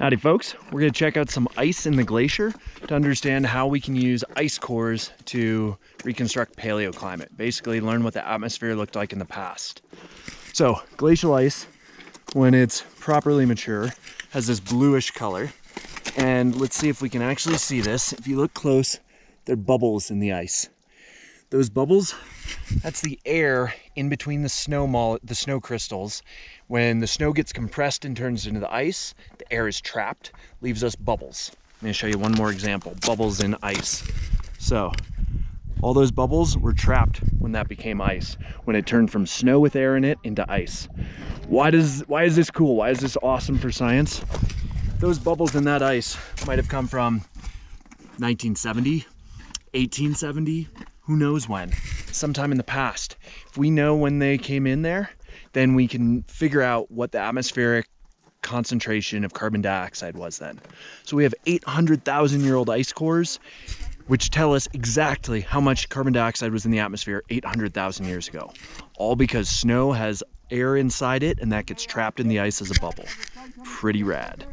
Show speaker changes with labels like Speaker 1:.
Speaker 1: Howdy folks, we're gonna check out some ice in the glacier to understand how we can use ice cores to reconstruct paleoclimate. Basically learn what the atmosphere looked like in the past. So glacial ice, when it's properly mature, has this bluish color. And let's see if we can actually see this. If you look close, there are bubbles in the ice. Those bubbles, that's the air in between the snow mol the snow crystals. When the snow gets compressed and turns into the ice, the air is trapped, leaves us bubbles. I'm gonna show you one more example, bubbles in ice. So, all those bubbles were trapped when that became ice, when it turned from snow with air in it into ice. Why does why is this cool? Why is this awesome for science? Those bubbles in that ice might have come from 1970, 1870, who knows when, sometime in the past. If we know when they came in there, then we can figure out what the atmospheric concentration of carbon dioxide was then. So we have 800,000 year old ice cores, which tell us exactly how much carbon dioxide was in the atmosphere 800,000 years ago. All because snow has air inside it and that gets trapped in the ice as a bubble. Pretty rad.